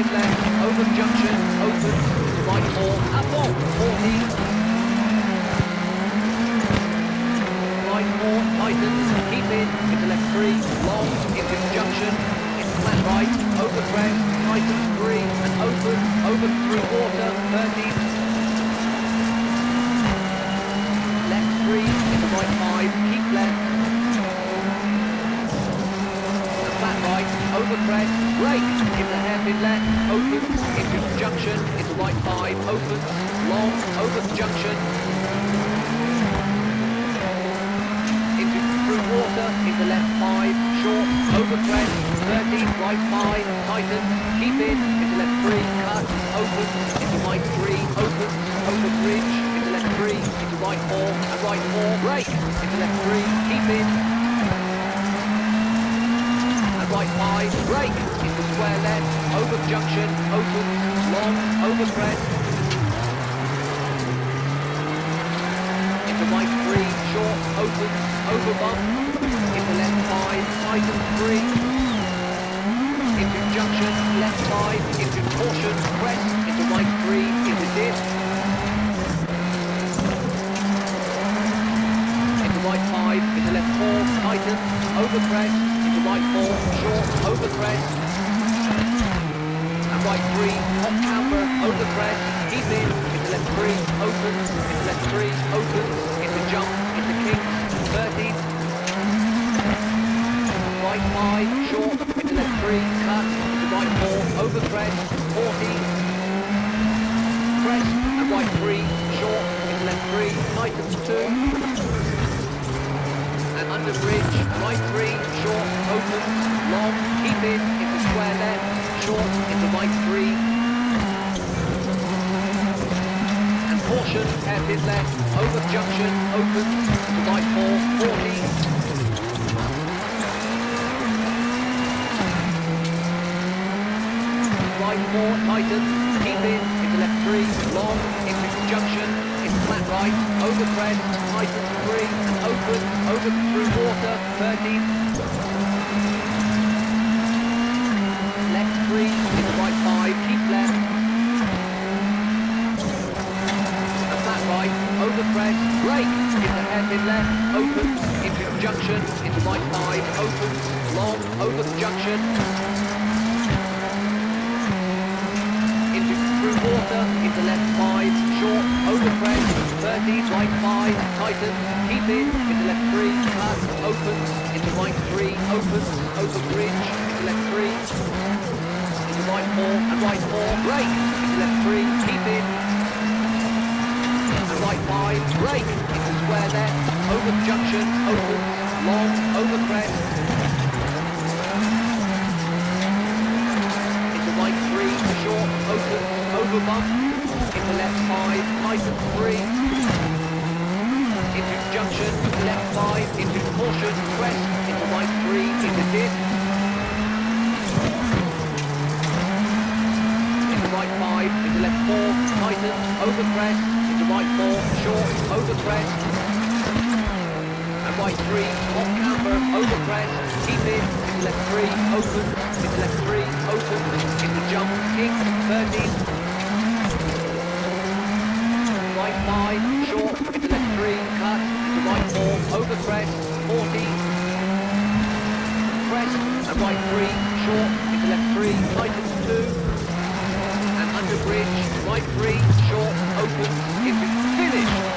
hairpin left, over junction, open, right and one, 40, right four, tightens, keep in, into left three, long, into junction, into flat right, over crest, tightens three, and open, over through water, 30, left three, into right five, keep left, and flat over crest, brake, into hairpin left, open, into junction, into right five, open, long, the junction, into through water, into left 5, short, over crest, 30, right 5, tighten, keep in, into left 3, cut, open, into right 3, open, over bridge, into left 3, into right 4, and right 4, brake, into left 3, keep in, and 5, brake, into square left, over junction, open, long, over crest, into right 3, short, open, over bump, into left 5, tighten 3, into junction, left 5, into caution, crest, into right 3, into dip, into right 5, into left 4, tighten, over crest, right 4, short, over crest, and right 3, hot camber, over crest, keep in, into left 3, open, into left 3, open, into jump, into king, 30, right 5, short, into left 3, cut, right 4, over crest, 40, crest, and right 3, short, into left 3, tightens 2, and under bridge, right 3, short, open, long, keep in, into square left, short, into right 3, and caution, hairpin left, over junction, open, to right 4, 40, right 4, tighten, keep in, into left 3, long, into junction, right, over tighten 3, and open, over through water, 30, left 3, into right 5, keep left, and flat right, over crest, brake, into hairpin left, open, into junction, into right 5, open, long, over the junction, into through water, into left 5, short, 30, right 5, tighten, keep in, into left 3, cut, open, into right 3, open, over bridge, into left 3, into right 4, and right 4, brake, into left 3, keep in, and right 5, brake, into square left, over junction, open, long, over crest, into right 3, short, open, over bump, 5, tighten 3, into junction, left 5, into caution, crest, into right 3, into dip, into right 5, into left 4, tighten, over crest, into right 4, short, over crest, and right 3, hot camber, over crest, keep in, into left 3, open, into left 3, open, into jump, kick, 30, 5, short, into left 3, cut, into right 4, over crest, 40, crest, and right 3, short, into left 3, tightens 2, and under bridge, right 3, short, open, into finish,